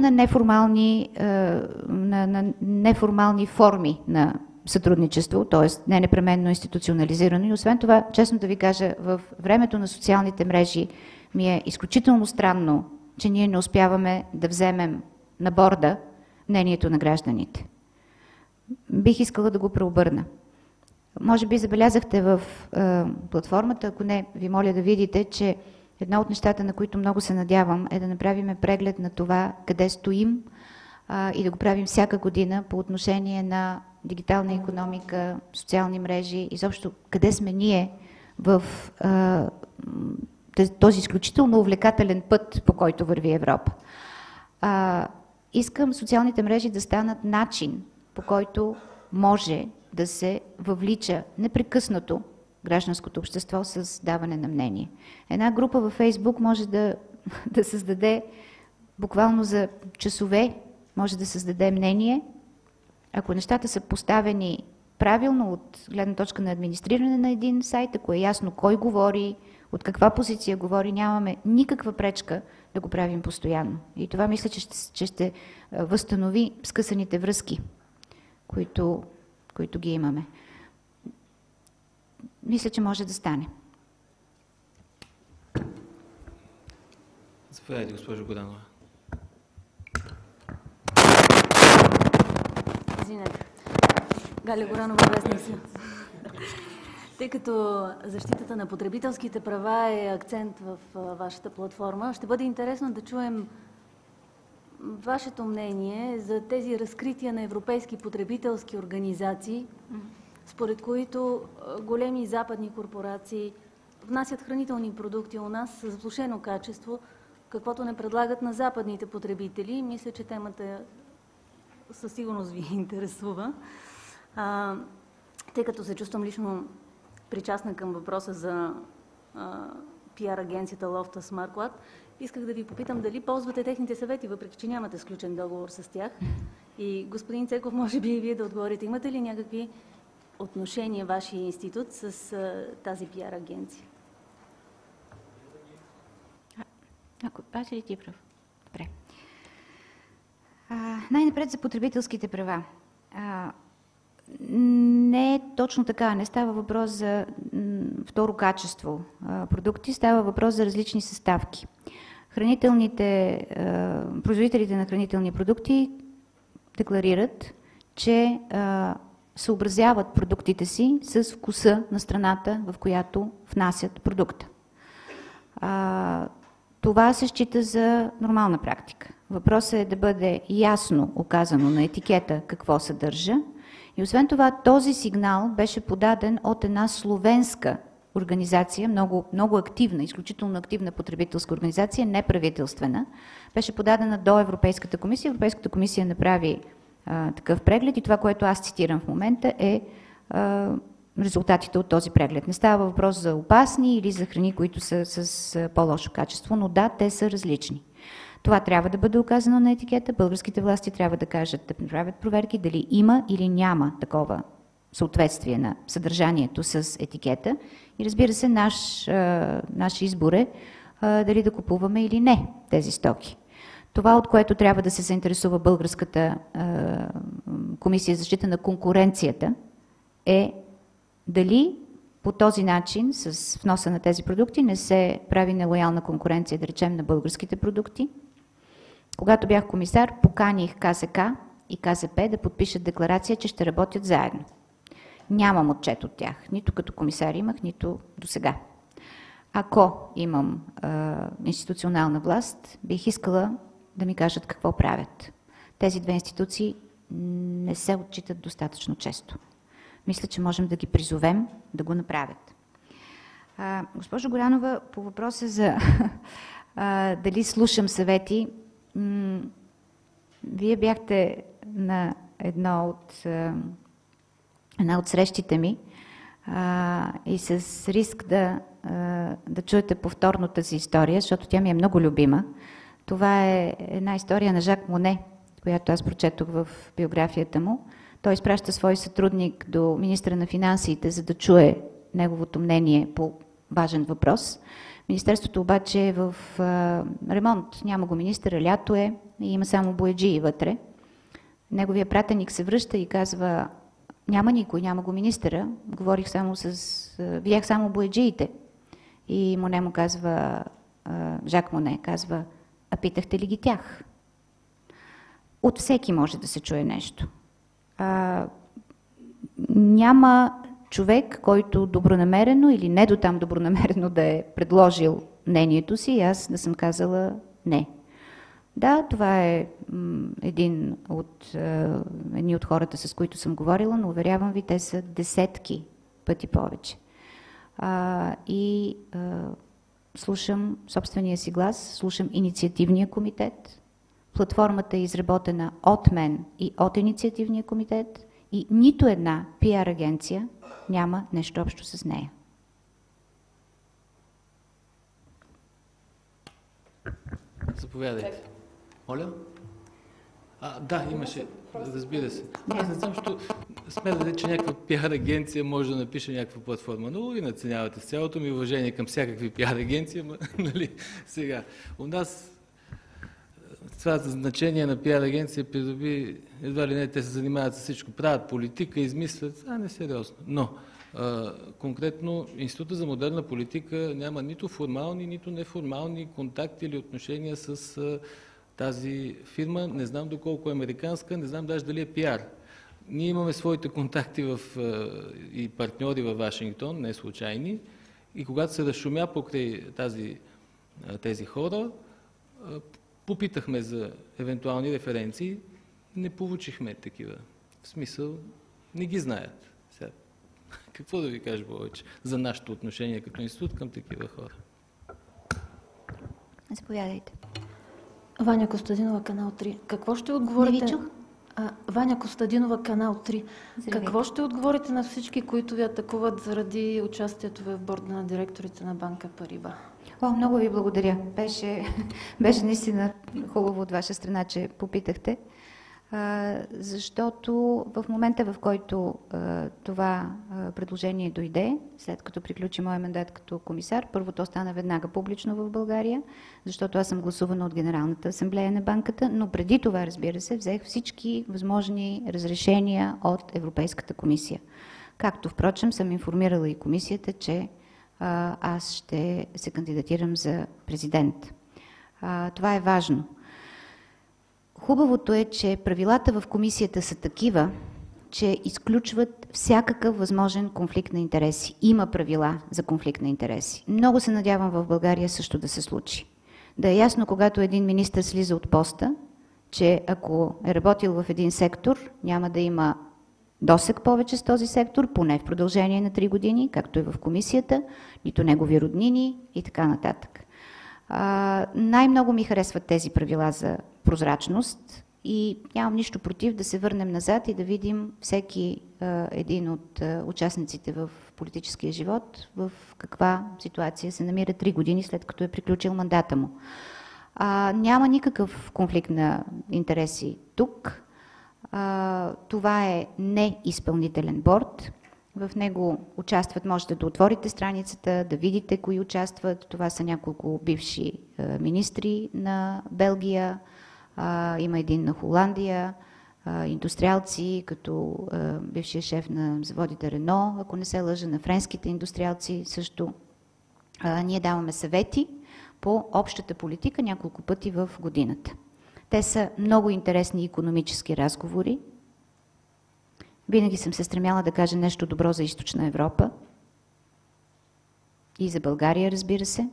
на неформални, на, на неформални форми на сътрудничество, т.е. не непременно институционализирано. И освен това, честно да ви кажа, в времето на социалните мрежи ми е изключително странно, че ние не успяваме да вземем на борда мнението на гражданите. Бих искала да го преобърна. Може би забелязахте в е, платформата, ако не, ви моля да видите, че едно от нещата, на които много се надявам, е да направим преглед на това къде стоим а, и да го правим всяка година по отношение на дигитална економика, социални мрежи, изобщо къде сме ние в а, този изключително увлекателен път, по който върви Европа. А, искам социалните мрежи да станат начин, по който може да се въвлича непрекъснато гражданското общество с даване на мнение. Една група във Фейсбук може да, да създаде буквално за часове, може да създаде мнение, ако нещата са поставени правилно от гледна точка на администриране на един сайт, ако е ясно кой говори, от каква позиция говори, нямаме никаква пречка да го правим постоянно. И това мисля, че ще, че ще възстанови скъсаните връзки, които, които ги имаме. Мисля, че може да стане. Заповядайте, госпожо Годанова. Извинете. Галя Горанова, вестница. Тъй като защитата на потребителските права е акцент в вашата платформа, ще бъде интересно да чуем вашето мнение за тези разкрития на европейски потребителски организации, според които големи западни корпорации внасят хранителни продукти у нас с влушено качество, каквото не предлагат на западните потребители. Мисля, че темата със сигурност ви интересува. А, тъй като се чувствам лично причастна към въпроса за пиар агенцията Loftus Smart исках да ви попитам дали ползвате техните съвети, въпреки че нямате сключен договор с тях. И господин Цеков, може би и вие да отговорите. Имате ли някакви отношения вашия институт с а, тази пиар агенция? Ако, аз ли ти прав? Добре. най-напред за потребителските права. А, не е точно така. Не става въпрос за второ качество продукти, става въпрос за различни съставки. Хранителните, производителите на хранителни продукти декларират, че съобразяват продуктите си с вкуса на страната, в която внасят продукта. Това се счита за нормална практика. Въпросът е да бъде ясно оказано на етикета какво съдържа, и освен това, този сигнал беше подаден от една словенска организация, много, много активна, изключително активна потребителска организация, неправителствена. Беше подадена до Европейската комисия. Европейската комисия направи такъв преглед и това, което аз цитирам в момента е а, резултатите от този преглед. Не става въпрос за опасни или за храни, които са с по-лошо качество, но да, те са различни. Това трябва да бъде оказано на етикета. Българските власти трябва да кажат, да правят проверки дали има или няма такова съответствие на съдържанието с етикета. И разбира се, наш, наш избор е дали да купуваме или не тези стоки. Това, от което трябва да се заинтересува Българската комисия за защита на конкуренцията, е дали по този начин, с вноса на тези продукти, не се прави нелоялна конкуренция, да речем, на българските продукти, когато бях комисар, поканих КСК и КСП да подпишат декларация, че ще работят заедно. Нямам отчет от тях. Нито като комисар имах, нито до сега. Ако имам е, институционална власт, бих искала да ми кажат какво правят. Тези две институции не се отчитат достатъчно често. Мисля, че можем да ги призовем да го направят. А, госпожо Горянова, по въпроса за а, дали слушам съвети, вие бяхте на едно от, една от срещите ми а, и с риск да, а, да чуете повторно тази история, защото тя ми е много любима. Това е една история на Жак Моне, която аз прочетох в биографията му. Той изпраща свой сътрудник до министра на финансите, за да чуе неговото мнение по важен въпрос. Министерството обаче е в а, ремонт. Няма го министъра, лято е, и има само бояджии вътре. Неговия пратеник се връща и казва, няма никой, няма го министъра, говорих само с... Видях само бояджиите. И Моне му казва, Жак Моне казва, а питахте ли ги тях? От всеки може да се чуе нещо. А, няма човек, който добронамерено или не до там добронамерено да е предложил мнението си и аз да съм казала не. Да, това е един от, едни от хората, с които съм говорила, но уверявам ви, те са десетки пъти повече. А, и а, слушам собствения си глас, слушам инициативния комитет. Платформата е изработена от мен и от инициативния комитет и нито една пиар агенция няма нещо общо с нея. Заповядайте. Моля? А, да, имаше. Разбира се. Аз не знам, защото смятате, че някаква пиар агенция може да напише някаква платформа. Но ви наценявате с цялото ми уважение към всякакви пиар агенции, но, нали, сега. У нас това значение на пиар агенция придоби, едва ли не, те се занимават с всичко, правят политика, измислят, а не сериозно. Но а, конкретно Института за модерна политика няма нито формални, нито неформални контакти или отношения с а, тази фирма. Не знам доколко е американска, не знам даже дали е пиар. Ние имаме своите контакти в, а, и партньори във Вашингтон, не случайни, и когато се разшумя покрай тази, тези хора, Попитахме за евентуални референции, не получихме такива. В смисъл, не ги знаят. Сега, какво да ви кажа повече за нашето отношение като институт към такива хора? Заповядайте. Ваня Костадинова, канал 3. Какво ще отговорите? Не ви чух. А, Ваня Костадинова, канал 3. Здравейте. Какво ще отговорите на всички, които ви атакуват заради участието ви в борда на директорите на банка Париба? О, много ви благодаря. Беше, беше наистина хубаво от ваша страна, че попитахте. Защото в момента, в който това предложение дойде, след като приключи моя мандат като комисар, първо то стана веднага публично в България, защото аз съм гласувана от Генералната асамблея на банката, но преди това, разбира се, взех всички възможни разрешения от Европейската комисия. Както, впрочем, съм информирала и комисията, че аз ще се кандидатирам за президент. Това е важно. Хубавото е, че правилата в комисията са такива, че изключват всякакъв възможен конфликт на интереси. Има правила за конфликт на интереси. Много се надявам в България също да се случи. Да е ясно, когато един министр слиза от поста, че ако е работил в един сектор, няма да има досек повече с този сектор, поне в продължение на 3 години, както и в комисията, нито негови роднини и така нататък. Най-много ми харесват тези правила за прозрачност и нямам нищо против да се върнем назад и да видим всеки а, един от а, участниците в политическия живот в каква ситуация се намира 3 години след като е приключил мандата му. А, няма никакъв конфликт на интереси тук. А, това е неизпълнителен борт. В него участват, можете да отворите страницата, да видите кои участват. Това са няколко бивши а, министри на Белгия, има един на Холандия, индустриалци, като а, бившия шеф на заводите Рено, ако не се лъжа, на френските индустриалци също. Ние даваме съвети по общата политика няколко пъти в годината. Те са много интересни економически разговори. Винаги съм се стремяла да кажа нещо добро за източна Европа и за България, разбира се.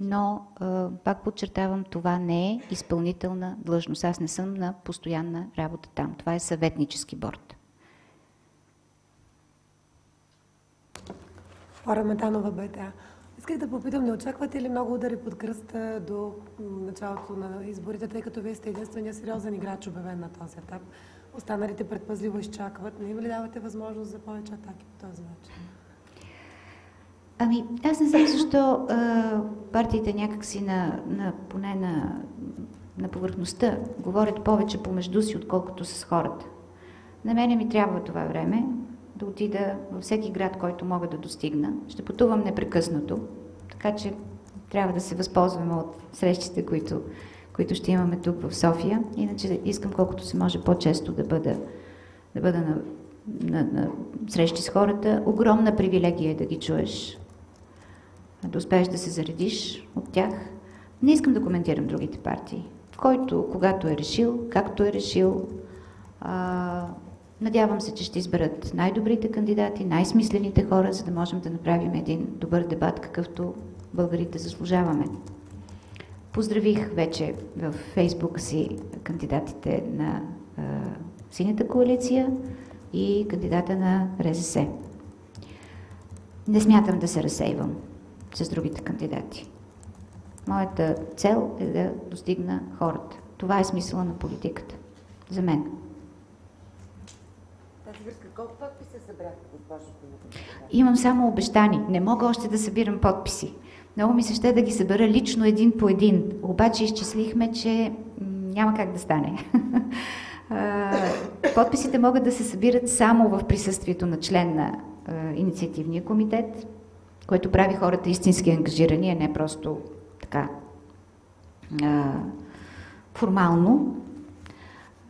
Но, пак подчертавам, това не е изпълнителна длъжност. Аз не съм на постоянна работа там. Това е съветнически борт. Фора Метанова БТА. Исках да попитам, не очаквате ли много удари под кръста до началото на изборите, тъй като вие сте единствения сериозен играч, обявен на този етап? Останалите предпазливо изчакват. Не им ли давате възможност за повече атаки по този начин? Ами, аз не знам защо а, партиите някакси на, на, поне на, на повърхността говорят повече помежду си, отколкото с хората. На мене ми трябва това време да отида във всеки град, който мога да достигна. Ще пътувам непрекъснато, така че трябва да се възползваме от срещите, които, които ще имаме тук в София. Иначе искам колкото се може по-често да бъда, да бъда на, на, на срещи с хората. Огромна привилегия е да ги чуеш, да успееш да се заредиш от тях. Не искам да коментирам другите партии. Който, когато е решил, както е решил, а, надявам се, че ще изберат най-добрите кандидати, най-смислените хора, за да можем да направим един добър дебат, какъвто българите заслужаваме. Поздравих вече в Фейсбук си кандидатите на а, Синята коалиция и кандидата на РЗС. Не смятам да се разсейвам с другите кандидати. Моята цел е да достигна хората. Това е смисъла на политиката. За мен. Тази връзка, колко подписа събрахте, госпожо Имам само обещани. Не мога още да събирам подписи. Много ми се ще да ги събера лично един по един. Обаче изчислихме, че няма как да стане. Подписите могат да се събират само в присъствието на член на инициативния комитет, което прави хората истински ангажирани, а не просто така формално.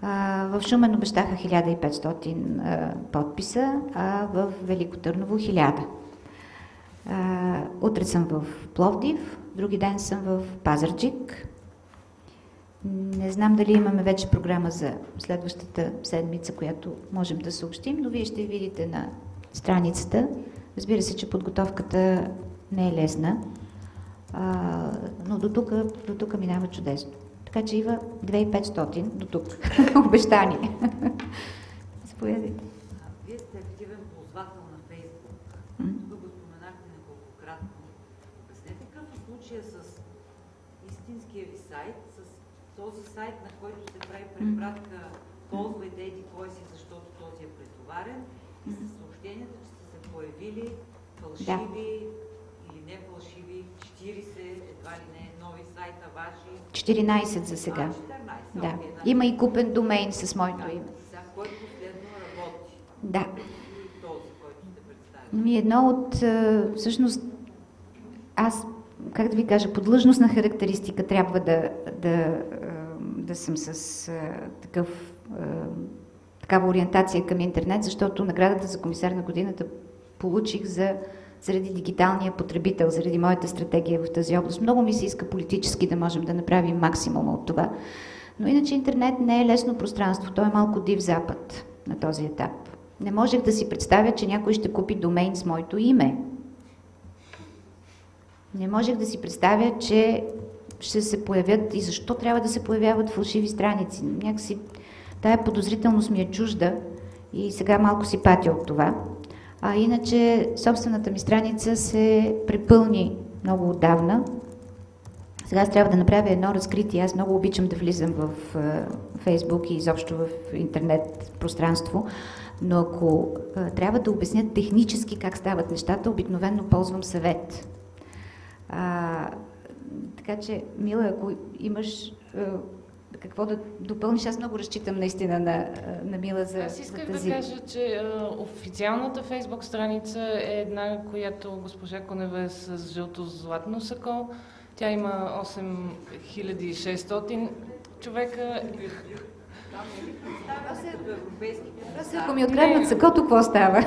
В Шумен обещаха 1500 подписа, а в Велико Търново 1000. Утре съм в Пловдив, други ден съм в Пазарджик. Не знам дали имаме вече програма за следващата седмица, която можем да съобщим, но вие ще видите на страницата. Разбира се, че подготовката не е лесна, но до тук, минава чудесно. Така че има 2500 до тук. Обещани. Заповядайте. Вие сте активен ползвател на Фейсбук. Тук го споменахте неколкократно. Обяснете какъв е случая с истинския ви сайт, с този сайт, на който се прави препратка ползвайте еди кой си, защото този е претоварен и с съобщенията, че са се появили фалшиви да не фалшиви, 40, едва ли не, нови сайта ваши? 14 за сега. А, 14, да. Okay, Има и купен домейн с моето да, име. Сега, кой последно работи? Да. Този, който сте представили? Ми едно от, всъщност, аз, как да ви кажа, подлъжностна характеристика трябва да, да, да съм с такъв, такава ориентация към интернет, защото наградата за комисар на годината получих за заради дигиталния потребител, заради моята стратегия в тази област. Много ми се иска политически да можем да направим максимума от това. Но иначе интернет не е лесно пространство, то е малко див запад на този етап. Не можех да си представя, че някой ще купи домейн с моето име. Не можех да си представя, че ще се появят и защо трябва да се появяват фалшиви страници. Някакси тая подозрителност ми е чужда и сега малко си патя от това. А иначе собствената ми страница се препълни много отдавна. Сега аз трябва да направя едно разкритие. Аз много обичам да влизам в Фейсбук и изобщо в интернет пространство, но ако а, трябва да обясня технически как стават нещата, обикновено ползвам съвет. А, така че, Мила, ако имаш а, какво да допълниш, аз много разчитам наистина на, на Мила за Аз исках за тази... да кажа, че а, официалната фейсбук страница е една, която госпожа Конева е с жълто-златно сако. Тя има 8600 човека. Аз ако ми откраднат сакото, какво става?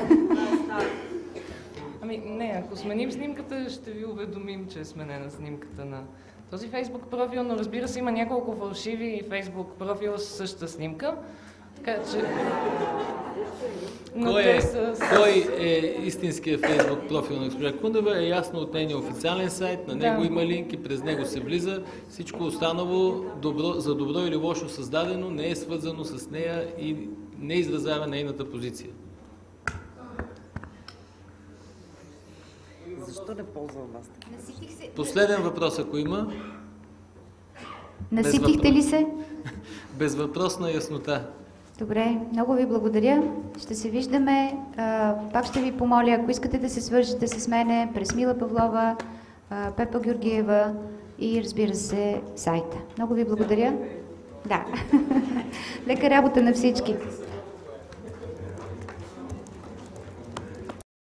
Ами не, ако сменим снимката, ще ви уведомим, че е сменена снимката на този фейсбук профил, но разбира се има няколко фалшиви фейсбук профила с същата снимка. Така че... Но кой, е, са... кой е истинският фейсбук профил на госпожа Кундева е ясно от нейния официален сайт, на него да. има линк и през него се влиза. Всичко останало добро, за добро или лошо създадено не е свързано с нея и не изразява нейната позиция. Защо не ползвам вас? Последен въпрос, ако има. Наситихте ли се? Безвъпросна яснота. Добре, много ви благодаря. Ще се виждаме. Пак ще ви помоля, ако искате да се свържете с мене през Мила Павлова, Пепа Георгиева и разбира се сайта. Много ви благодаря. Да. Лека работа на всички.